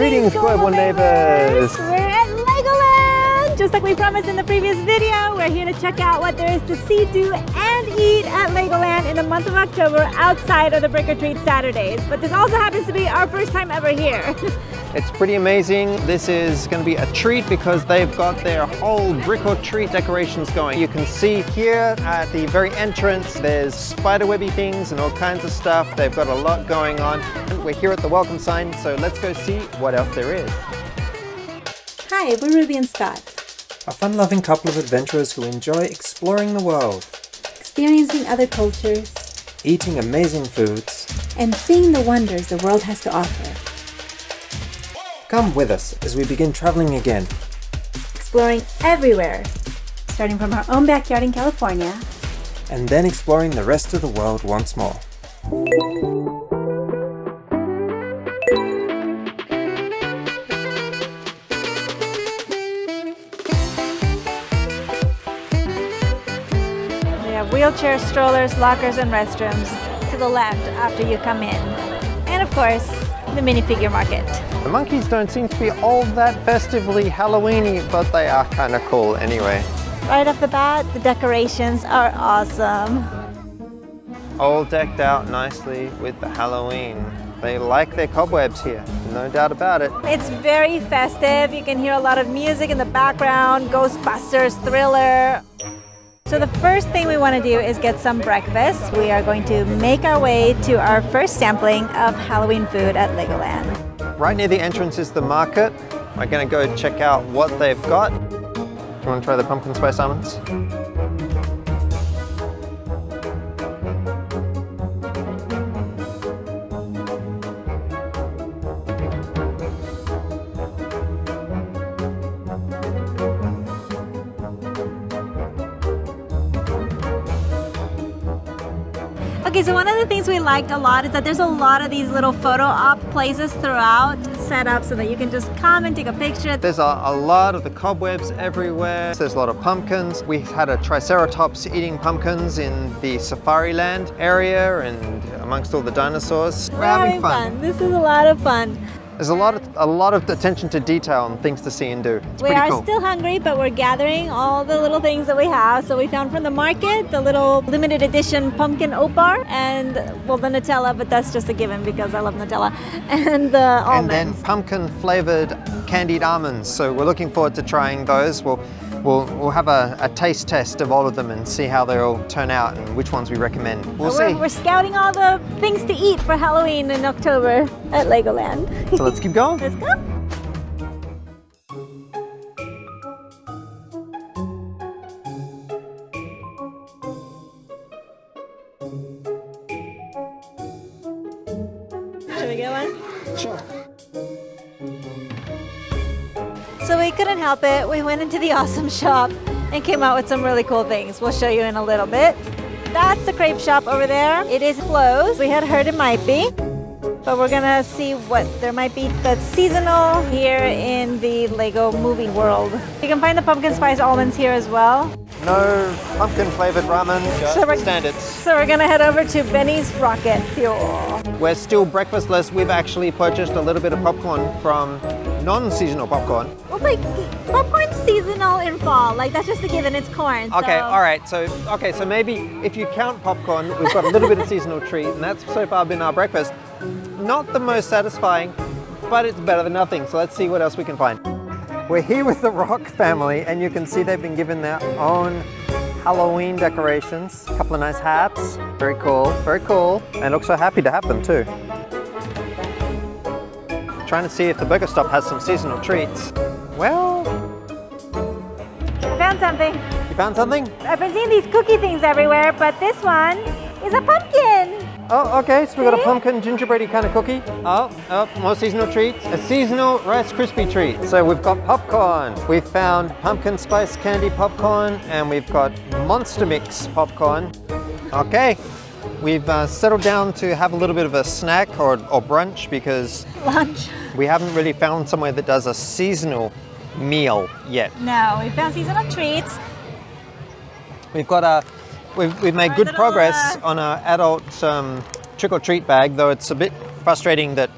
Greetings, global neighbors. We're at Legoland! Just like we promised in the previous video, we're here to check out what there is to see, do, and eat at Legoland in the month of October outside of the Brick or Treat Saturdays. But this also happens to be our first time ever here. It's pretty amazing. This is going to be a treat because they've got their whole brick or treat decorations going. You can see here at the very entrance, there's spiderwebby things and all kinds of stuff. They've got a lot going on. We're here at the welcome sign, so let's go see what else there is. Hi, we're Rubi and Scott. A fun-loving couple of adventurers who enjoy exploring the world, Experiencing other cultures eating amazing foods. and seeing the wonders the world has to offer. Come with us as we begin traveling again. Exploring everywhere, starting from our own backyard in California and then exploring the rest of the world once more. We have wheelchairs, strollers, lockers, and restrooms to the left after you come in. And of course, the minifigure market. The monkeys don't seem to be all that festively Halloweeny, but they are kind of cool anyway. Right off the bat, the decorations are awesome. All decked out nicely with the Halloween. They like their cobwebs here, no doubt about it. It's very festive. You can hear a lot of music in the background, Ghostbusters, Thriller. So the first thing we want to do is get some breakfast. We are going to make our way to our first sampling of Halloween food at Legoland. Right near the entrance is the market. We're gonna go check out what they've got. Do you wanna try the pumpkin spice almonds? Okay, so one of the things we liked a lot is that there's a lot of these little photo op places throughout set up so that you can just come and take a picture. There's a, a lot of the cobwebs everywhere. There's a lot of pumpkins. We had a triceratops eating pumpkins in the safari land area and amongst all the dinosaurs. We're having fun. This is a lot of fun. There's a lot of a lot of attention to detail and things to see and do. It's we are cool. still hungry, but we're gathering all the little things that we have. So we found from the market the little limited edition pumpkin oat bar and well the Nutella, but that's just a given because I love Nutella and the and then pumpkin flavored candied almonds. So we're looking forward to trying those. We'll we'll, we'll have a, a taste test of all of them and see how they all turn out and which ones we recommend. We'll we're, see. we're scouting all the things to eat for Halloween in October at Legoland. So let's keep going. Let's go. Help it. We went into the awesome shop and came out with some really cool things. We'll show you in a little bit. That's the crepe shop over there. It is closed. We had heard it might be, but we're gonna see what there might be that's seasonal here in the Lego movie world. You can find the pumpkin spice almonds here as well. No pumpkin flavored ramen, So we're- standards. So we're gonna head over to Benny's Rocket Fuel. We're still breakfastless. We've actually purchased a little bit of popcorn from non-seasonal popcorn. Well, like popcorn's seasonal in fall. Like that's just a given. It's corn. Okay, so- all right. So, okay, so maybe if you count popcorn, we've got a little bit of seasonal treat, and that's so far been our breakfast. Not the most satisfying, but it's better than nothing. So let's see what else we can find. We're here with the Rock family, and you can see they've been given their own Halloween decorations. A couple of nice hats. Very cool, very cool. And look so happy to have them too. Trying to see if the burger stop has some seasonal treats. Well, Found something. you found something? I've been seeing these cookie things everywhere, but this one is a pumpkin. Oh, okay, so we got a pumpkin gingerbready kind of cookie. Oh, oh, more seasonal treats. A seasonal Rice Krispie treat. So we've got popcorn. We've found pumpkin spice candy popcorn, and we've got Monster Mix popcorn. Okay, we've uh, settled down to have a little bit of a snack or, or brunch because Lunch. we haven't really found somewhere that does a seasonal meal yet. No, we found seasonal treats. We've got a, we've, we've made Our good little, progress uh, on our adult um, trick or treat bag, though it's a bit frustrating that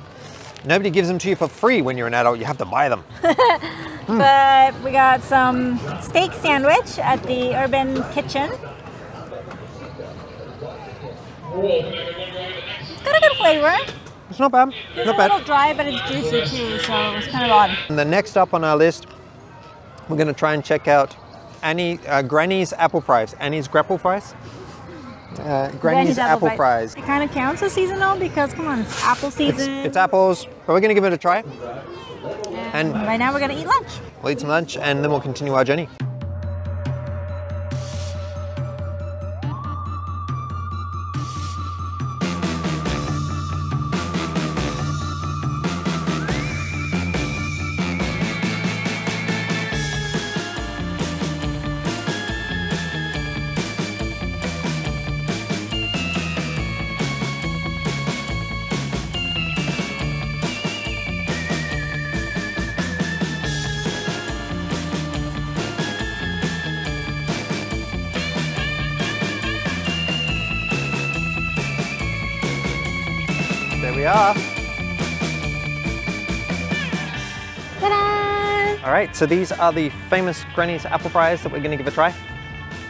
Nobody gives them to you for free when you're an adult. You have to buy them. But we got some steak sandwich at the Urban Kitchen. It's got a good flavor. It's not bad. It's not a bad. little dry, but it's juicy too, so it's kind of odd. And the next up on our list, we're going to try and check out Annie uh, Granny's apple fries. Annie's grapple fries. Uh, Granny's, apple, fries. It kind of counts as seasonal because, come on, it's apple season. it's apples, but we're going to give it a try. And right now we're gonna eat lunch. we'll eat some lunch, and then we'll continue our journey. We are. Ta-da! All right, so these are the famous Granny's apple fries that we're going to give a try.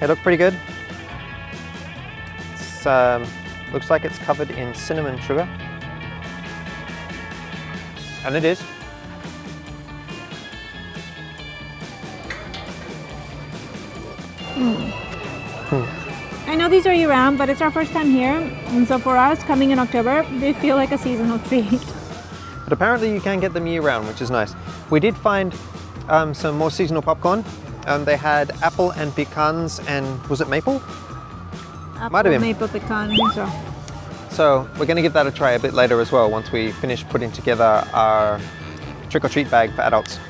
They look pretty good. It's, um, looks like it's covered in cinnamon sugar. And it is. I know these are year round, but it's our first time here, and so for us, coming in October, they feel like a seasonal treat. But apparently you can get them year round, which is nice. We did find um, some more seasonal popcorn. Um, they had apple and pecans and was it maple? Might have been. Maple pecan, I think so. So we're going to give that a try a bit later as well once we finish putting together our trick or treat bag for adults.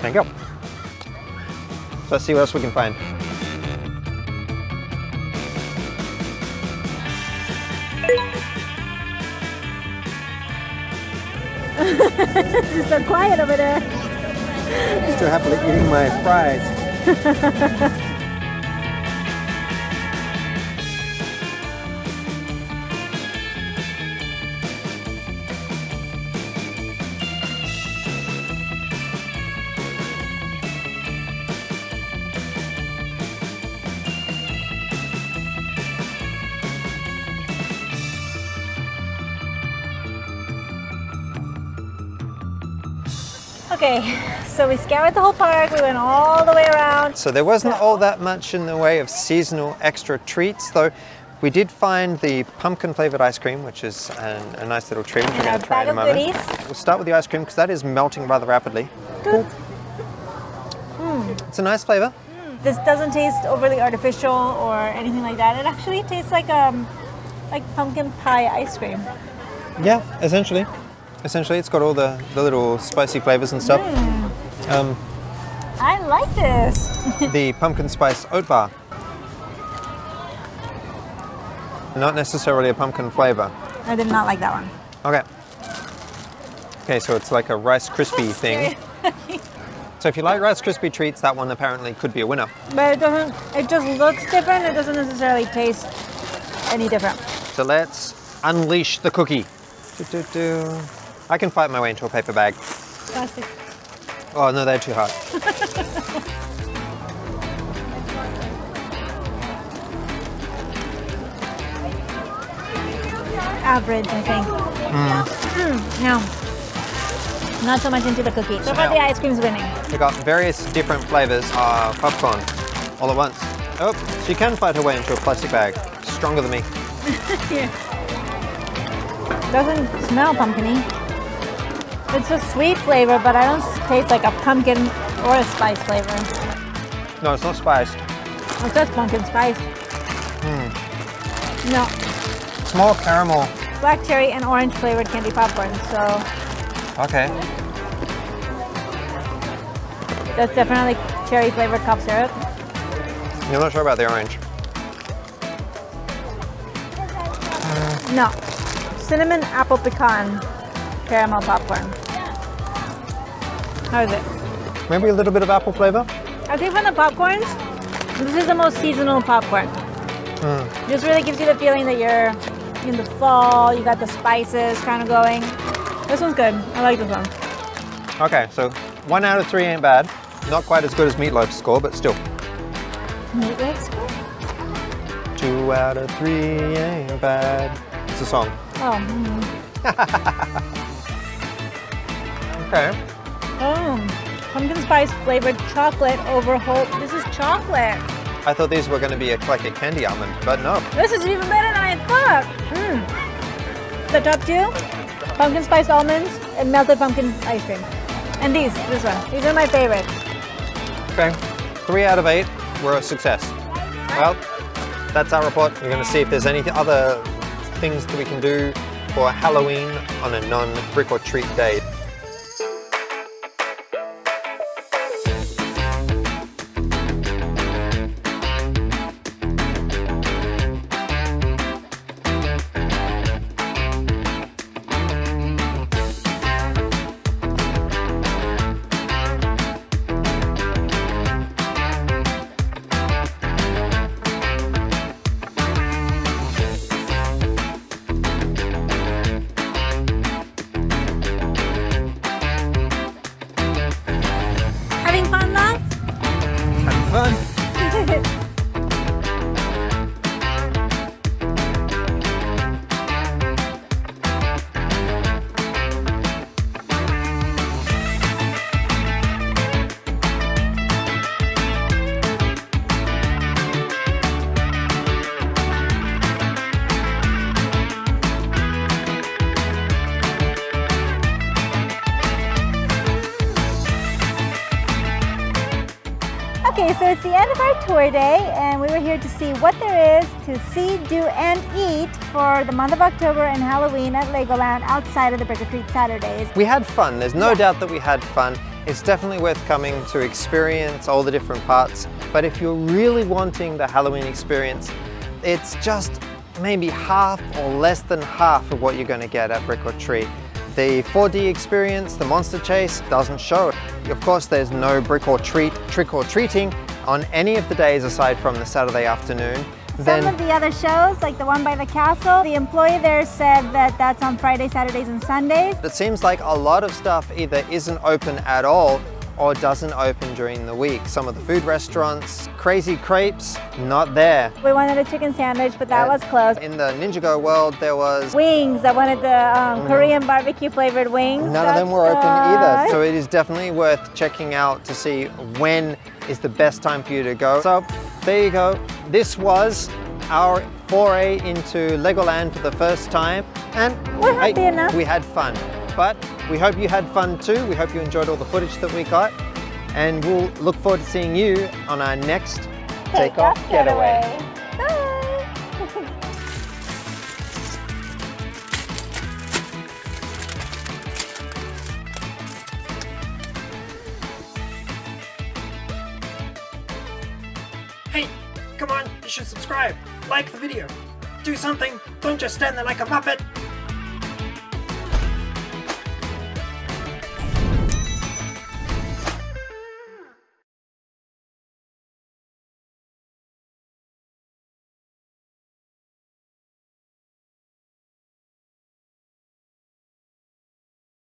There you go. So let's see what else we can find. It's so quiet over there. Still happily eating my fries. Okay, so we scoured the whole park. We went all the way around. So there wasn't all that much in the way of seasonal extra treats, though we did find the pumpkin flavored ice cream, which is an, a nice little treat, which we're And going our to try in a moment. goodies. We'll start with the ice cream because that is melting rather rapidly. It's a nice flavor. This doesn't taste overly artificial or anything like that. It actually tastes like um, like pumpkin pie ice cream. Yeah, essentially. Essentially, it's got all the, the little spicy flavors and stuff. Um, I like this. the pumpkin spice oat bar. Not necessarily a pumpkin flavor. I did not like that one. Okay. Okay, so it's like a Rice Krispie thing. So if you like Rice Krispie treats, that one apparently could be a winner. But it doesn't. It just looks different. It doesn't necessarily taste any different. So let's unleash the cookie. Do-do-do. I can fight my way into a paper bag. Plastic. Oh no, they're too hard. Average, I think. Mm, no. Not so much into the cookie. So far, the ice cream's winning. We got various different flavors of popcorn all at once. Oh, she can fight her way into a plastic bag. Stronger than me. yeah. Doesn't smell pumpkiny. It's a sweet flavor, but I don't taste like a pumpkin or a spice flavor. No, it's not spiced. It says pumpkin spice. Hmm. No, It's more caramel. black cherry and orange flavored candy popcorn. So Okay. that's definitely cherry flavored cough syrup. You're not sure about the orange. No, cinnamon apple pecan caramel popcorn. How is it? Maybe a little bit of apple flavor. I think from the popcorns, this is the most seasonal popcorn. This really gives you the feeling that you're in the fall. You got the spices kind of going. This one's good. I like this one. Okay, so one out of three ain't bad. Not quite as good as Meatloaf's score, but still. Meatloaf score? Two out of three ain't bad. It's a song. Oh. Mm. Okay. Oh. Pumpkin spice flavored chocolate over whole. This is chocolate. I thought these were going to be a, like a candy almond, but no. This is even better than I thought. Mm. The top two, pumpkin spice almonds and melted pumpkin ice cream. And these, this one. These are my favorites. Okay. Three out of eight were a success. Well, that's our report. We're going to see if there's any other things that we can do for Halloween on a non-brick or treat day. The end of our tour day, and we were here to see what there is to see, do, and eat for the month of October and Halloween at Legoland outside of the Brick or Treat Saturdays. We had fun. There's no Yeah. doubt that we had fun. It's definitely worth coming to experience all the different parts. But if you're really wanting the Halloween experience, it's just maybe half or less than half of what you're going to get at Brick or Treat. The 4D experience, the Monster Chase, doesn't show. Of course, there's no brick or treat, trick or treating on any of the days aside from the Saturday afternoon. Some of the other shows, like the one by the castle, the employee there said that that's on Friday, Saturdays, and Sundays. It seems like a lot of stuff either isn't open at all or doesn't open during the week. Some of the food restaurants, Crazy Crepes, not there. We wanted a chicken sandwich, but that was closed. In the Ninjago world, there was Wings, I wanted the um, Korean barbecue flavored wings. Mm. none of them That's were open either. So it is definitely worth checking out to see when is the best time for you to go. So there you go. This was our foray into Legoland for the first time. And We're happy enough. we had fun. But we hope you had fun too. We hope you enjoyed all the footage that we got. And we'll look forward to seeing you on our next Takeoff Getaway. Bye. Hey, come on, you should subscribe, like the video, do something, don't just stand there like a muppet.